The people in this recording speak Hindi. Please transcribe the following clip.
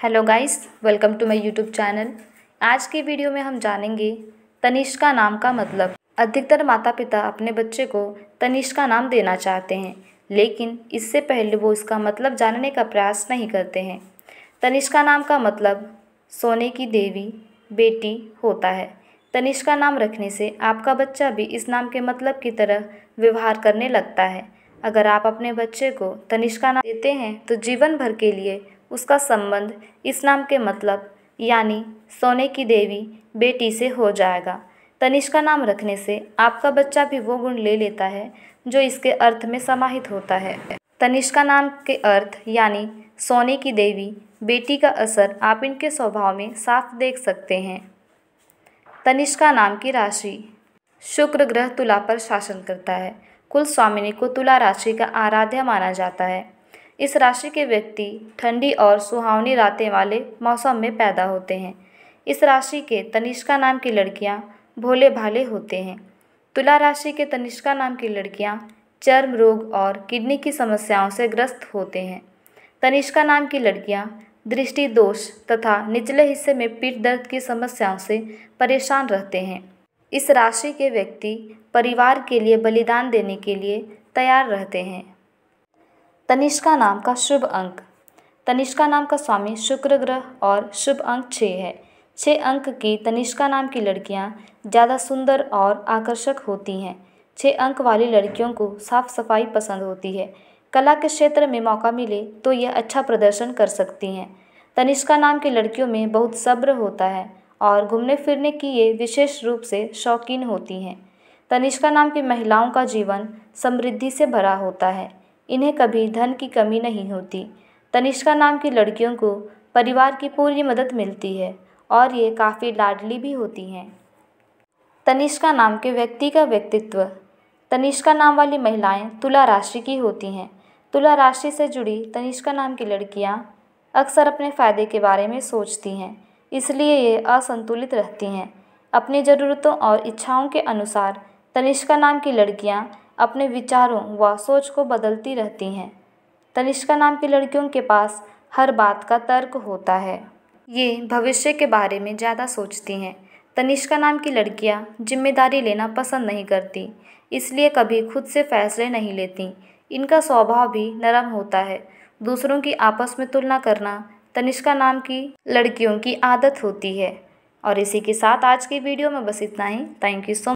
Hello guys, welcome to my YouTube channel. आज की वीडियो में हम जानेंगे तनिष्का नाम का मतलब। अधिकतर माता पिता अपने बच्चे को तनिष्का नाम देना चाहते हैं, लेकिन इससे पहले वो इसका मतलब जानने का प्रयास नहीं करते हैं। तनिष्का नाम का मतलब सोने की देवी, बेटी होता है। तनिष्का नाम रखने से आपका बच्चा भी इस नाम के मतलब की तरह व्यवहार करने लगता है। अगर आप अपने बच्चे को तनिष्का नाम देते हैं तो जीवन भर के लिए उसका संबंध इस नाम के मतलब यानी सोने की देवी, बेटी से हो जाएगा। तनिष्का नाम रखने से आपका बच्चा भी वो गुण ले लेता है, जो इसके अर्थ में समाहित होता है। तनिष्का नाम के अर्थ, यानी सोने की देवी, बेटी का असर आप इनके स्वभाव में साफ़ देख सकते हैं। तनिष्का नाम की राशि। शुक्र ग्रह तुला पर शासन करता है। कुल स्वामिनी को तुला राशि का आराध्य माना जाता है। इस राशि के व्यक्ति ठंडी और सुहावनी रातें वाले मौसम में पैदा होते हैं। इस राशि के तनिष्का नाम की लड़कियाँ भोले भाले होते हैं। तुला राशि के तनिष्का नाम की लड़कियाँ चर्म रोग और किडनी की समस्याओं से ग्रस्त होते हैं। तनिष्का नाम की लड़कियाँ दृष्टि दोष तथा निचले हिस्से में पीठ दर्द की समस्याओं से परेशान रहते हैं। इस राशि के व्यक्ति परिवार के लिए बलिदान देने के लिए तैयार रहते हैं। तनिष्का नाम का शुभ अंक। तनिष्का नाम का स्वामी शुक्र ग्रह और शुभ अंक छः है। छः अंक की तनिष्का नाम की लड़कियाँ ज़्यादा सुंदर और आकर्षक होती हैं। छः अंक वाली लड़कियों को साफ़ सफ़ाई पसंद होती है। कला के क्षेत्र में मौका मिले तो यह अच्छा प्रदर्शन कर सकती हैं। तनिष्का नाम की लड़कियों में बहुत सब्र होता है और घूमने फिरने की ये विशेष रूप से शौकीन होती हैं। तनिष्का नाम की महिलाओं का जीवन समृद्धि से भरा होता है। इन्हें कभी धन की कमी नहीं होती। तनिष्का नाम की लड़कियों को परिवार की पूरी मदद मिलती है और ये काफ़ी लाडली भी होती हैं। तनिष्का नाम के व्यक्ति का व्यक्तित्व। तनिष्का नाम वाली महिलाएँ तुला राशि की होती हैं। तुला राशि से जुड़ी तनिष्का नाम की लड़कियाँ अक्सर अपने फ़ायदे के बारे में सोचती हैं, इसलिए ये असंतुलित रहती हैं। अपनी ज़रूरतों और इच्छाओं के अनुसार तनिष्का नाम की लड़कियाँ अपने विचारों व सोच को बदलती रहती हैं। तनिष्का नाम की लड़कियों के पास हर बात का तर्क होता है। ये भविष्य के बारे में ज़्यादा सोचती हैं। तनिष्का नाम की लड़कियाँ ज़िम्मेदारी लेना पसंद नहीं करती, इसलिए कभी खुद से फैसले नहीं लेती। इनका स्वभाव भी नरम होता है। दूसरों की आपस में तुलना करना तनिष्का नाम की लड़कियों की आदत होती है। और इसी के साथ आज की वीडियो में बस इतना ही। Thank you so